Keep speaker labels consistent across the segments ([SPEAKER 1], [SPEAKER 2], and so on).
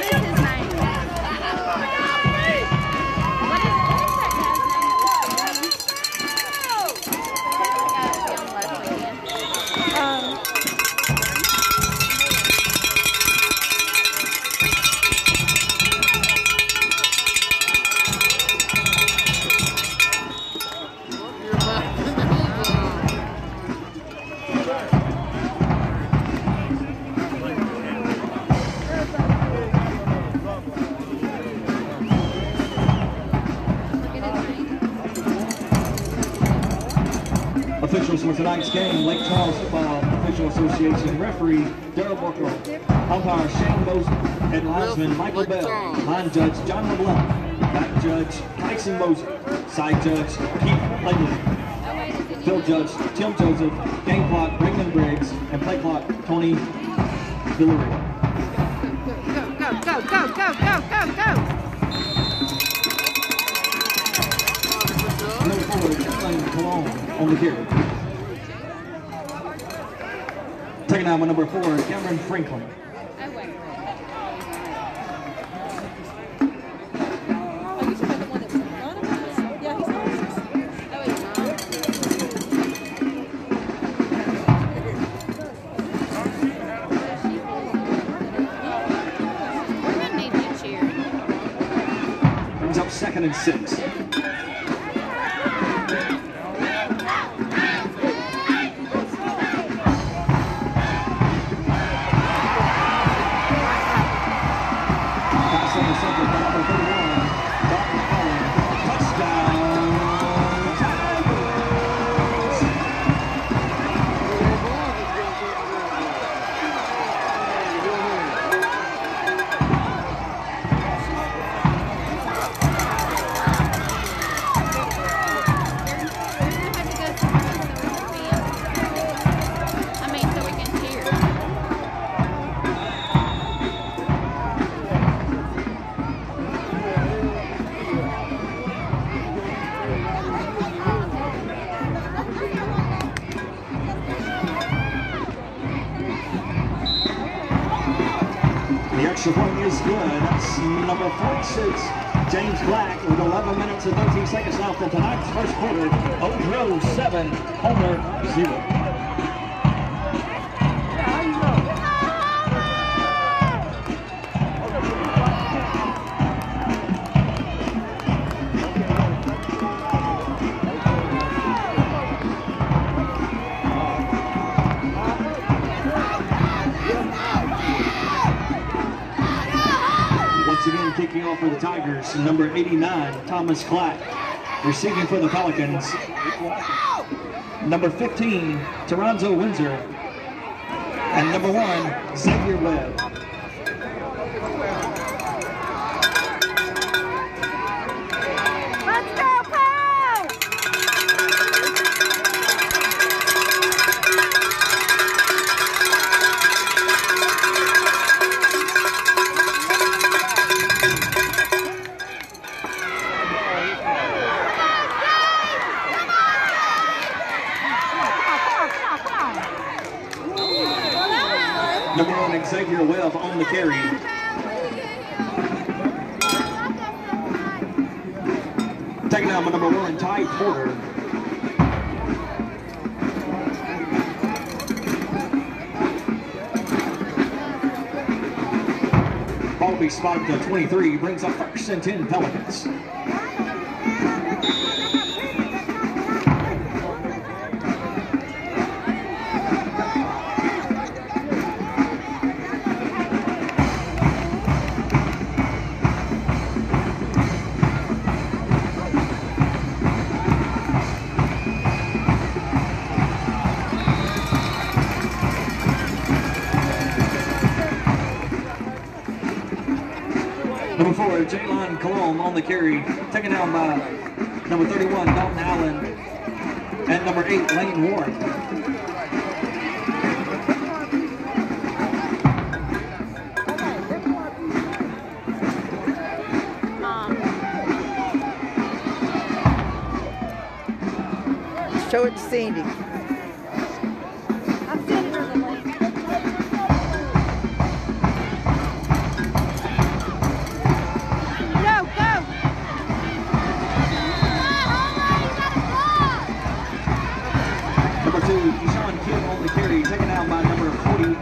[SPEAKER 1] this is For tonight's game, Lake Charles Football Official Association referee Daryl Borkle, umpire Shane Mosley, head linesman Michael Bell, line judge John LeBlanc, back judge Tyson Moser, side judge Keith Langley, field judge Tim Joseph, game clock Raymond Briggs, and play clock Tony Villarreal.
[SPEAKER 2] Go, go, go, go, go, go, go.
[SPEAKER 1] Number four, Caroline Cologne on the carry. Out with number four, Cameron Franklin.
[SPEAKER 2] Oh, wait. Oh, you talking
[SPEAKER 1] extra point is good. That's number 46, James Black, with 11 minutes and 13 seconds left in tonight's first quarter. Oak 7, Homer 0. Tigers, number 89, Thomas Clack. Receiving for the Pelicans, number 15, Toronzo Windsor. And number one, Xavier Webb. Taking out by number one, Ty Porter. Ball will be spotted to 23, brings up first and 10 Pelicans. Cologne on the carry, taken down by number 31, Dalton Allen, and number eight, Lane Warren.
[SPEAKER 3] Show it to Cindy.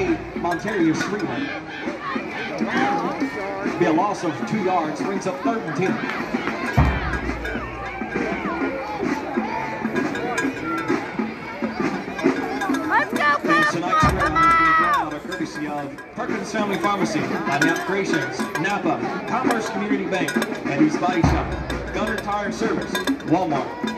[SPEAKER 1] 48, Montarius Freeman. Be a loss of two yards, brings up third and 10.
[SPEAKER 2] Let's go,
[SPEAKER 1] And
[SPEAKER 2] Come
[SPEAKER 1] round is being brought
[SPEAKER 2] on!
[SPEAKER 1] of courtesy of Perkins Family Pharmacy, Nap Creations, Napa, Commerce Community Bank, Eddie's Body Shop, Gunner Tire Service, Walmart.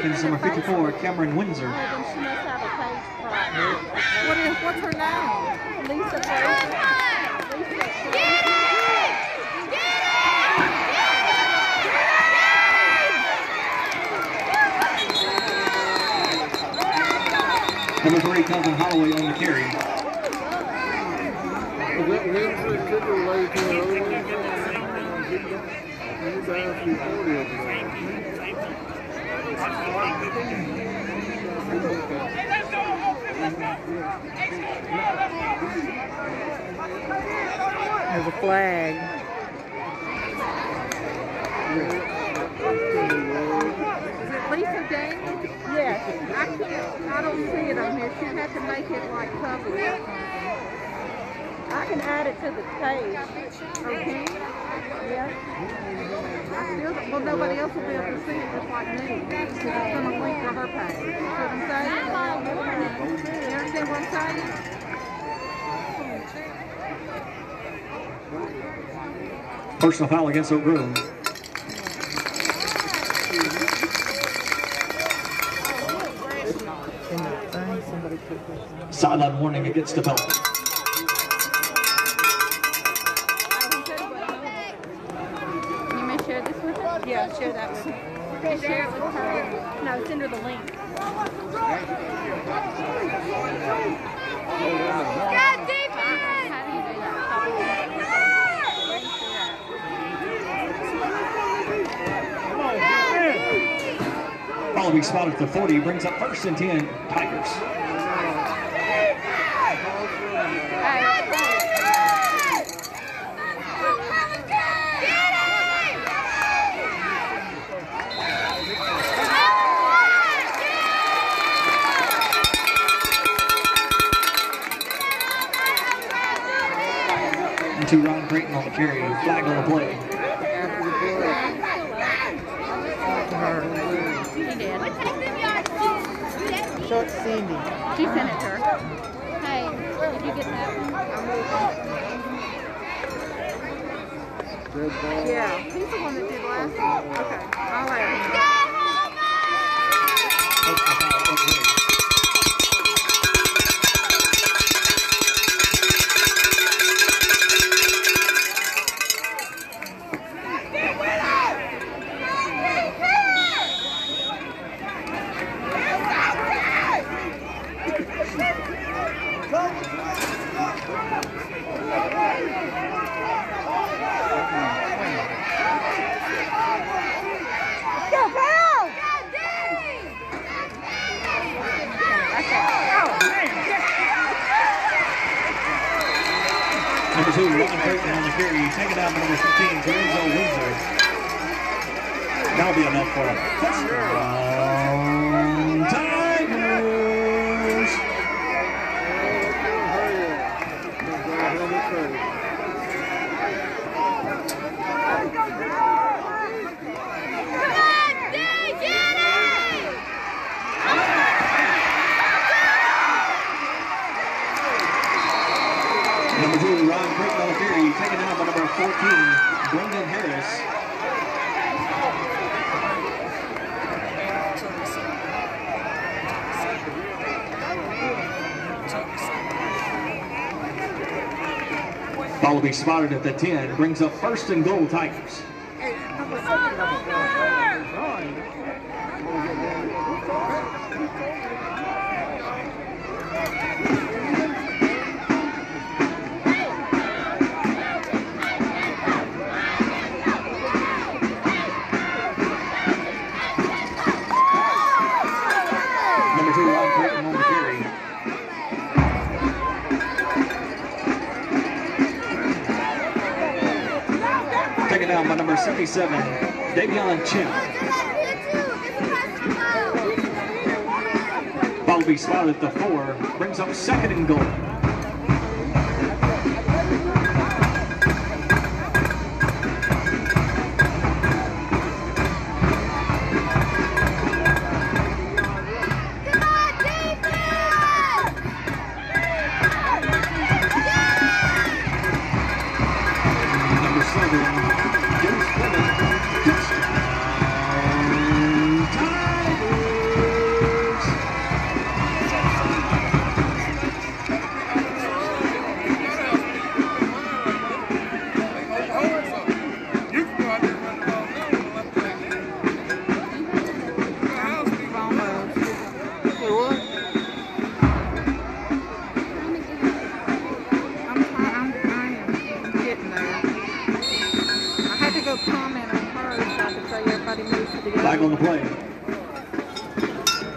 [SPEAKER 1] Punting for the Pelicans, number 54, Cameron Windsor.
[SPEAKER 4] Oh, then she must have a page problem.
[SPEAKER 2] What is, what's her name?
[SPEAKER 4] Lisa Fraser. Lisa.
[SPEAKER 1] Number three, Calvin Holloway on the carry.
[SPEAKER 5] Is that Windsor kicker related to another one? He's asked me 40 of them.
[SPEAKER 3] There's a flag.
[SPEAKER 2] Is it Lisa Daniels?
[SPEAKER 4] Yes.
[SPEAKER 2] I can't, I don't see it on here. She'd have to make it like public.
[SPEAKER 4] I can add it to the page.
[SPEAKER 2] Okay? Well, nobody else will be able to see it just like me. It's gonna link to her page. See what I'm saying? What I'm saying?
[SPEAKER 1] Personal foul against Oak Grove. Sideline warning against the Pelicans. Ball will be spotted at the 40, brings up first and 10, Tigers. And two, Ron Creighton on the carry, flag on the play.
[SPEAKER 5] After the.
[SPEAKER 4] She did.
[SPEAKER 3] Show it to Cindy.
[SPEAKER 4] She sent it to her. Hey, did you get that one?
[SPEAKER 5] Red ball.
[SPEAKER 2] Yeah, he's the one that did last one. Okay, I'll add him.
[SPEAKER 1] Personal foul, Oak Grove. Number two, Ron Creighton on the carry, taken out number 15, Lorenzo Windsor. That'll be enough for a touchdown. Tigers!
[SPEAKER 5] Hurry up. Don't drive on the train.
[SPEAKER 1] Number two, Ron Creighton on the carry, taken out by number 14, Brendan Harris. Ball will be spotted at the 10, brings up first and goal Tigers. by number 77, Davion Chin. Ball will be spotted at the four, brings up second and goal. Play.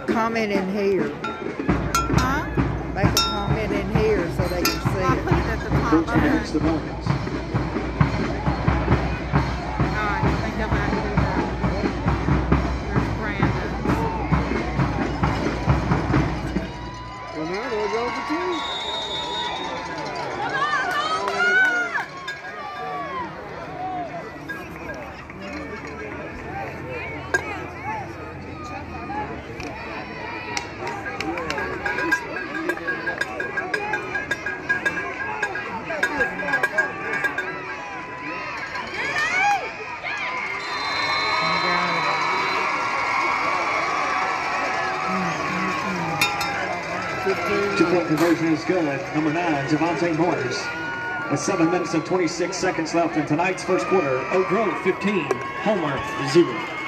[SPEAKER 3] Comment in here.
[SPEAKER 2] Huh?
[SPEAKER 3] Make a comment in here so they can
[SPEAKER 2] Well, I
[SPEAKER 3] see
[SPEAKER 2] put
[SPEAKER 3] it.
[SPEAKER 2] it at the top.
[SPEAKER 1] First
[SPEAKER 2] Okay.
[SPEAKER 1] the Pelicans. Two-point conversion is good. Number nine, Javante Morris. With seven minutes and 26 seconds left in tonight's first quarter, Oak Grove 15, Homer 0.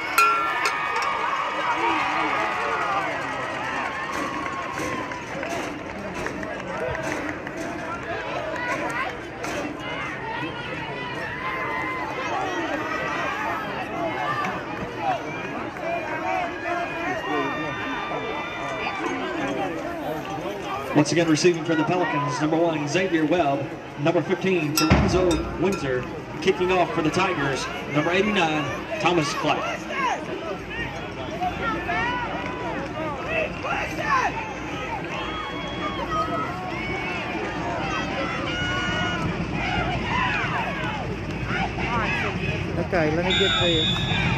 [SPEAKER 1] Once again, receiving for the Pelicans, number one, Xavier Webb. Number 15, Terenzo Windsor. Kicking off for the Tigers, number 89, Thomas Clapp.
[SPEAKER 3] Okay, let me get.